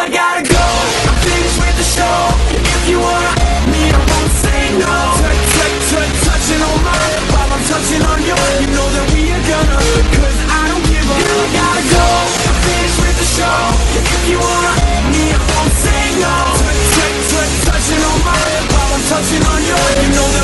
I gotta go. I'm finished with the show. If you wanna me, I won't say no. Touch, touch, touch, touching on mine While I'm touching on yours You know that we are gonna Cause I don't give up Now gotta go. I'm finished with the show. If you wanna me, I won't say no. Touch, touch, touch, touching on mine While I'm touching on yours You know that